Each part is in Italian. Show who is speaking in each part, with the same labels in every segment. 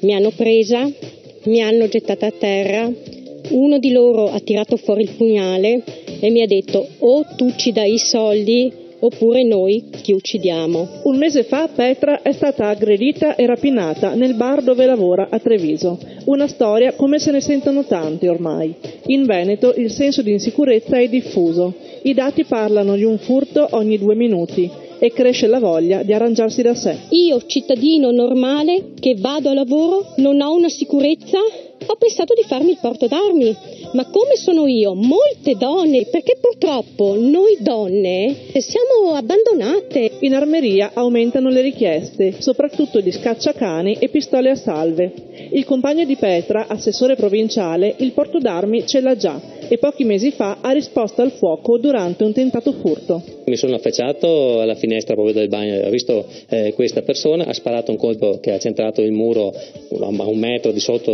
Speaker 1: Mi hanno presa, mi hanno gettata a terra, uno di loro ha tirato fuori il pugnale e mi ha detto o tu ci dai i soldi oppure noi ti uccidiamo.
Speaker 2: Un mese fa Petra è stata aggredita e rapinata nel bar dove lavora a Treviso. Una storia come se ne sentono tante ormai. In Veneto il senso di insicurezza è diffuso. I dati parlano di un furto ogni due minuti e cresce la voglia di arrangiarsi da sé.
Speaker 1: Io, cittadino normale, che vado a lavoro, non ho una sicurezza? Ho pensato di farmi il porto d'armi, ma come sono io? Molte donne, perché purtroppo noi donne siamo abbandonate.
Speaker 2: In armeria aumentano le richieste, soprattutto di scacciacani e pistole a salve. Il compagno di Petra, assessore provinciale, il porto d'armi ce l'ha già e pochi mesi fa ha risposto al fuoco durante un tentato furto.
Speaker 3: Mi sono affacciato alla finestra proprio del bagno, ho visto eh, questa persona, ha sparato un colpo che ha centrato il muro a un metro di sotto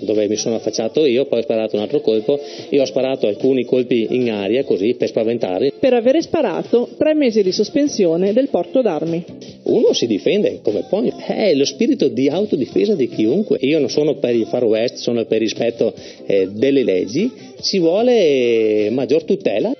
Speaker 3: dove mi sono affacciato io, poi ho sparato un altro colpo e ho sparato alcuni colpi in aria così per spaventare.
Speaker 2: Per avere sparato tre mesi di sospensione del porto d'armi.
Speaker 3: Uno si difende come può, è lo spirito di autodifesa di chiunque. Io non sono per il far west, sono per il rispetto eh, delle leggi, ci vuole maggior tutela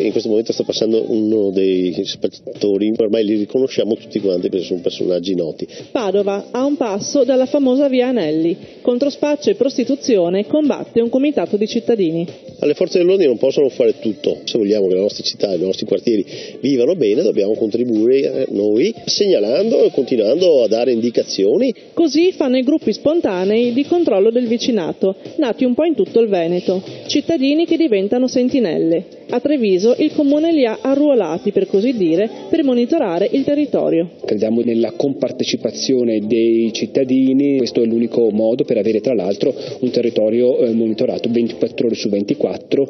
Speaker 4: in questo momento sta passando uno dei spettatori, ormai li riconosciamo tutti quanti perché sono personaggi noti.
Speaker 2: Padova, a un passo dalla famosa via Anelli, contro spaccio e prostituzione combatte un comitato di cittadini.
Speaker 4: Alle forze dell'ordine non possono fare tutto, se vogliamo che le nostre città, i nostri quartieri vivano bene dobbiamo contribuire noi segnalando e continuando a dare indicazioni.
Speaker 2: Così fanno i gruppi spontanei di controllo del vicinato, nati un po' in tutto il Veneto, cittadini che diventano sentinelle. A Treviso il comune li ha arruolati, per così dire, per monitorare il territorio.
Speaker 5: Crediamo nella compartecipazione dei cittadini, questo è l'unico modo per avere tra l'altro un territorio eh, monitorato 24 ore su 24.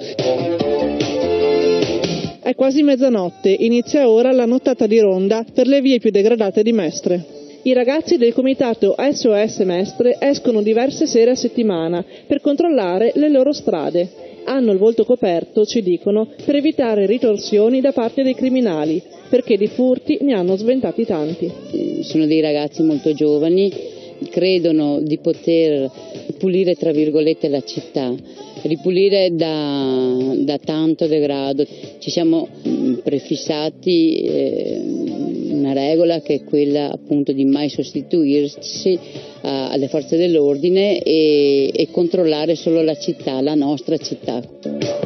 Speaker 2: È quasi mezzanotte, inizia ora la nottata di ronda per le vie più degradate di Mestre. I ragazzi del comitato SOS Mestre escono diverse sere a settimana per controllare le loro strade hanno il volto coperto, ci dicono, per evitare ritorsioni da parte dei criminali, perché di furti ne hanno sventati tanti.
Speaker 6: Sono dei ragazzi molto giovani, credono di poter pulire tra virgolette la città, ripulire da, da tanto degrado. Ci siamo prefissati eh, una regola che è quella appunto di mai sostituirsi alle forze dell'ordine e, e controllare solo la città, la nostra città.